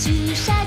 去山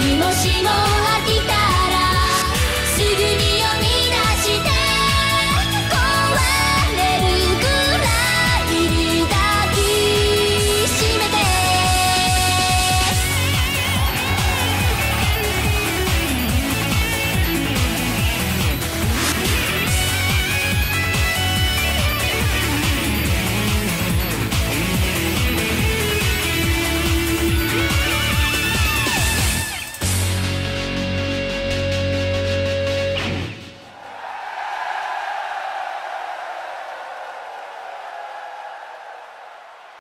りもしも